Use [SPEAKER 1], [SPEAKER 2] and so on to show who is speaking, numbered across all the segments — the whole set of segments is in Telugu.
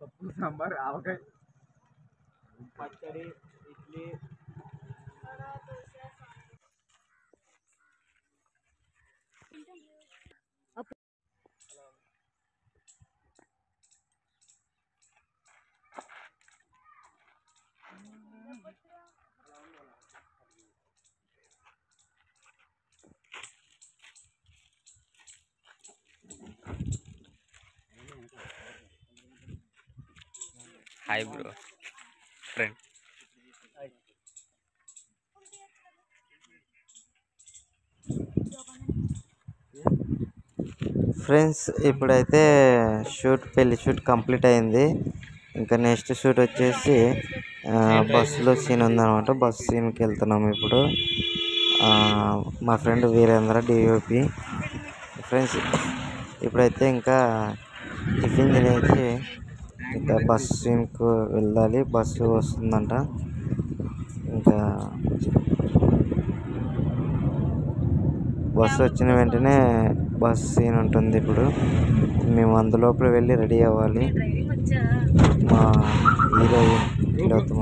[SPEAKER 1] పప్పు సాంబార్ ఆవకాయ
[SPEAKER 2] పచ్చడి idli
[SPEAKER 3] hi bro. Friend
[SPEAKER 4] friends ఇప్పుడైతే షూట్ పెళ్ళి షూట్ కంప్లీట్ అయింది. ఇంకా నెక్స్ట్ షూట్ వచ్చేసి బస్సులో సీన్ ఉందన్నమాట. బస్సు సీన్కి వెళ్తున్నాం ఇప్పుడు. మా ఫ్రెండ్ వీరేంద్ర డిఓపి ఫ్రెండ్స్ ఇప్పుడైతే ఇంకా టిఫిన్ తినేసి ఇంకా బస్ సీన్కు వెళ్ళాలి. బస్సు వస్తుందంట. ఇంకా బస్సు వచ్చిన వెంటనే బస్ సీన్ ఉంటుంది ఇప్పుడు. మేము అందులోపల వెళ్ళి రెడీ అవ్వాలి. మా హీరో తిలోత్తమ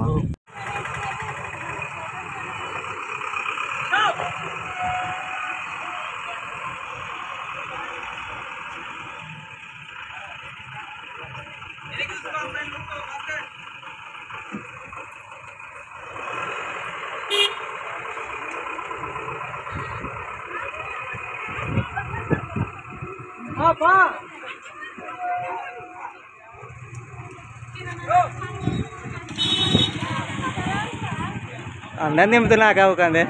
[SPEAKER 2] అన్నం నింపుతున్నా కావుకండి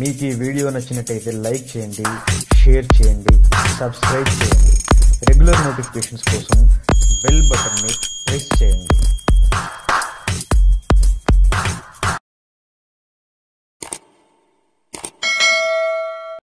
[SPEAKER 5] మీకు ఈ వీడియో నచ్చినట్టయితే లైక్ చేయండి షేర్ చేయండి సబ్స్క్రైబ్ చేయండి. రెగ్యులర్ నోటిఫికేషన్స్ కోసం బెల్ బటన్ని ప్రెస్ చేయండి.